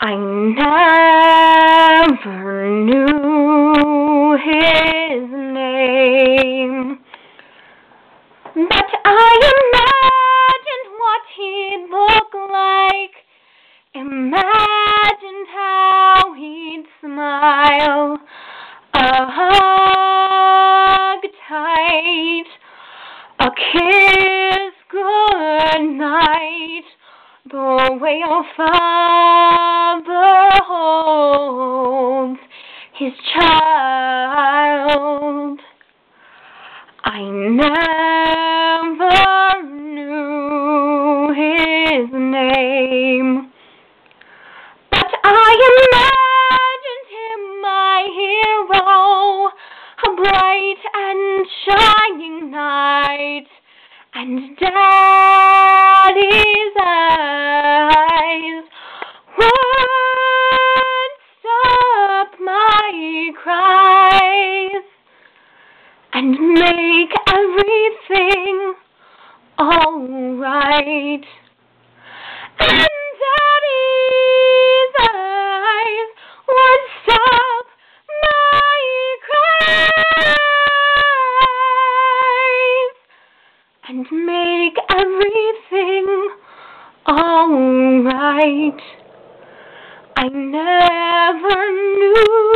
I never knew his name, but I imagined what he'd look like, imagined how he'd smile, a hug tight, a kiss good night, the way your father his child. I never knew his name, but I imagined him my hero, a bright and shining knight, and Daddy's and make everything alright. And Daddy's eyes would stop my cries and make everything alright. I never knew